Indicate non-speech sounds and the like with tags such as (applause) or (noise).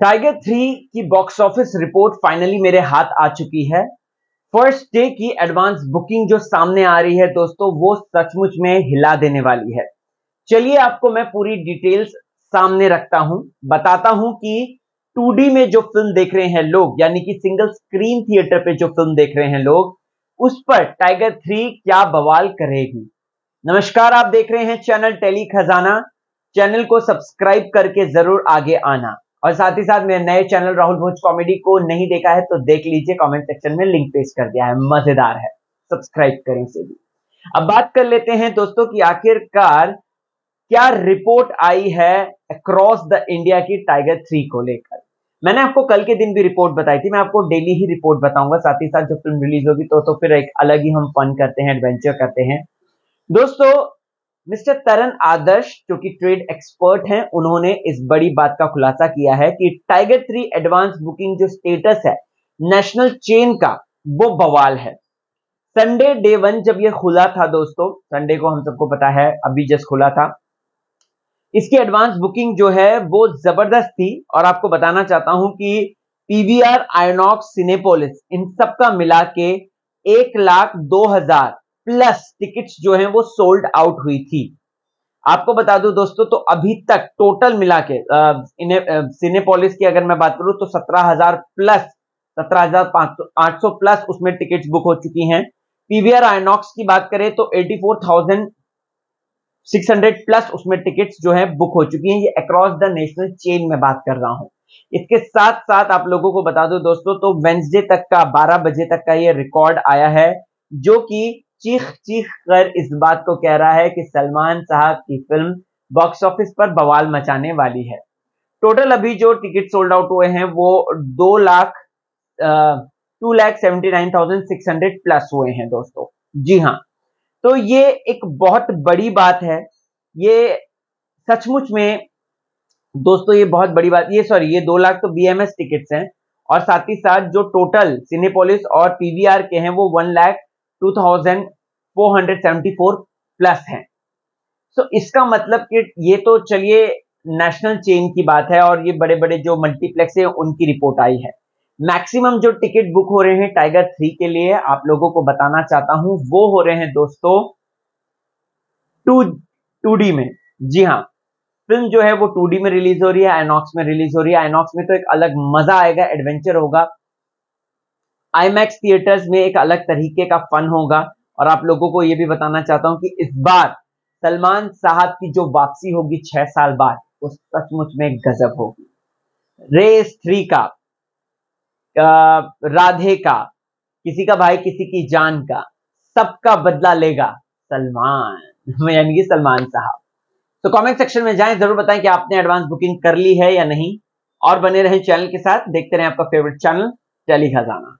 Tiger three की box office report finally मेरे हाथ आ चुकी है। फ़र्स्ट डे की एडवांस बुकिंग जो सामने आ रही है दोस्तों, वो सचमुच में हिला देने वाली है। चलिए आपको मैं पूरी डिटेल्स सामने रखता हूँ। बताता हूँ कि 2D में जो फ़िल्म देख रहे हैं लोग, यानी कि सिंगल स्क्रीन थिएटर पे जो फ़िल्म देख रहे हैं लोग, उस पर टाइगर थ्री क्या बवाल करेगी। नमस्कार, आप देख रहे हैं चैनल टेली खजाना। चैनल को सब्सक्राइब करके ज़रूर आगे आना। और साथ ही साथ मेरे नए चैनल राहुल भोज कॉमेडी को नहीं देखा है तो देख लीजिए कमेंट सेक्शन में लिंक पेश कर दिया है। मज़ेदार है। सब्सक्राइब करें से भी। अब बात कर लेते हैं दोस्तों की आखिरकार क्या रिपोर्ट आई है अक्रॉस द इंडिया की टाइगर थ्री को लेकर। मैंने आपको कल के दिन भी रिपोर्ट बताई थी, मैं आपको डेली ही रिपोर्ट बताऊँगा। साथ ही साथ जब फ़िल्म रिलीज़ होगी तो तो फिर एक अलग ही हम फन करते हैं एडवेंचर करते हैं। दोस्तों मिस्टर तरन आदर्श, जो कि ट्रेड एक्सपर्ट हैं, उन्होंने इस बड़ी बात का खुलासा किया है कि टाइगर थ्री एडवांस बुकिंग जो स्टेटस है, नेशनल चेन का, वो बवाल है। संडे डे वन जब ये खुला था दोस्तों, संडे को हम सबको पता है, अभी जस्ट खुला था। इसकी एडवांस बुकिंग जो है, वो ज़बरदस्त थी और आपको बताना चाहता हूँ कि पीवीआर, आयोनॉक्स, सिनेपोलिस, इन सबका मिला के एक लाख दो हज़ार प्लस टिकट्स जो हैं वो सोल्ड आउट हुई थी। आपको बता दूँ दोस्तों तो अभी तक टोटल मिला के सिनेपोलिस की अगर मैं बात करूँ तो सत्रह हज़ार प्लस सत्रह हज़ार आठ सौ प्लस उसमें टिकट्स बुक हो चुकी हैं। पीवीआर आइनॉक्स की बात करें तो eighty four thousand six hundred plus उसमें टिकट्स जो है बुक हो चुकी हैं। ये अक्रॉस द नेशनल चेन में बात कर रहा हूँ। इसके साथ साथ आप लोगों को बता दो दोस्तों तो वेंसडे तक का 12 बजे तक का ये रिकॉर्ड आया है, जो कि चीख चीख कर इस बात को कह रहा है कि सलमान साहब की फ़िल्म बॉक्स ऑफ़िस पर बवाल मचाने वाली है। टोटल अभी जो टिकट सोल्ड आउट हुए हैं, वो दो lakh two lakh seventy nine thousand six hundred plus हुए हैं दोस्तों। जी हाँ। तो ये एक बहुत बड़ी बात है। ये सचमुच में दोस्तों, ये बहुत बड़ी बात, ये सॉरी ये दो लाख तो बीएमएस टिकट्स हैं और साथ ही साथ जो टोटल सिनेपोलिस और पीवीआर के हैं, वो वन लाख 2474 प्लस हैं। सो so, इसका मतलब कि ये तो चलिए नेशनल चेन की बात है और ये बड़े बड़े जो मल्टीप्लेक्स है उनकी रिपोर्ट आई है। मैक्सिमम जो टिकट बुक हो रहे हैं टाइगर थ्री के लिए आप लोगों को बताना चाहता हूँ वो हो रहे हैं दोस्तों टू टू डी में। जी हाँ फ़िल्म जो है वो टू में रिलीज़ हो रही है आइनॉक्स में रिलीज़ हो रही है। आइनॉक्स में तो एक अलग मज़ा आएगा एडवेंचर होगा। आईमैक्स थिएटर्स में एक अलग तरीके का फन होगा। और आप लोगों को यह भी बताना चाहता हूँ कि इस बार सलमान साहब की जो वापसी होगी छह साल बाद, वो सचमुच में गजब होगी। रेस थ्री का राधे का, किसी का भाई, किसी की जान का, सबका बदला लेगा सलमान, (laughs) यानी कि सलमान साहब। तो कमेंट सेक्शन में जाएँ, ज़रूर बताएँ कि आपने एडवांस बुकिंग कर ली है या नहीं, और बने रहे चैनल के साथ, देखते रहे आपका फेवरेट चैनल टेली खजाना